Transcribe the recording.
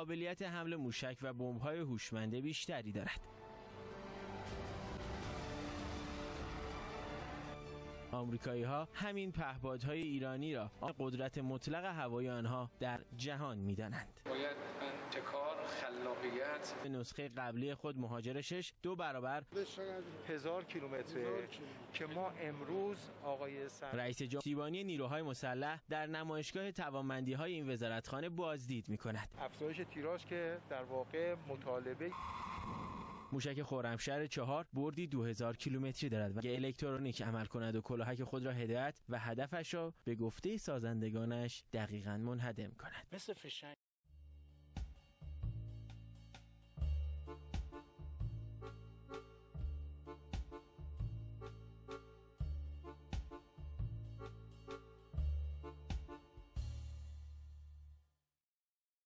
قابلیت حمل موشک و بمب‌های هوشمند بیشتری دارد. آمریکایی ها همین پهپادهای ایرانی را قدرت مطلق هوایی آنها در جهان می‌دانند. ابتکار خلاقیت. به نسخه قبلی خود مهاجر شش دو برابر. هزار کیلومتره که ما امروز آقای سر... رئیس جمهوری نیروهای مسلح در نمایشگاه توانمندی های این وزارتخانه بازدید می کند افزایش تیراژ که در واقع مطالبه موشک خرمشهر چهار بردی 2000 کیلومتری دارد و الکترونیک عمل کند و کلاهک خود را هدایت و هدفش را به گفته سازندگانش دقیقا منهدم کند. مثل فشنگ.